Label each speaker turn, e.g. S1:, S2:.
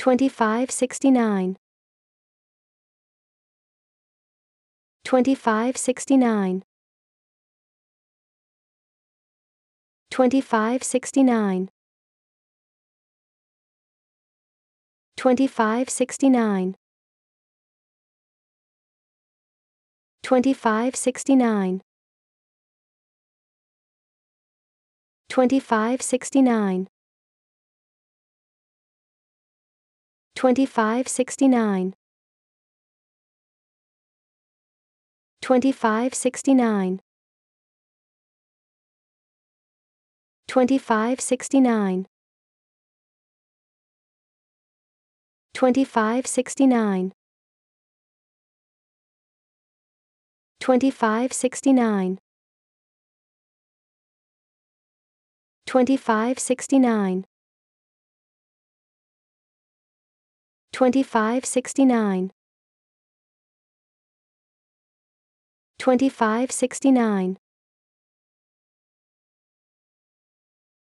S1: 2569 2569 2569 2569 2569 2569 2569 2569 2569 2569 2569 2569 2569 2569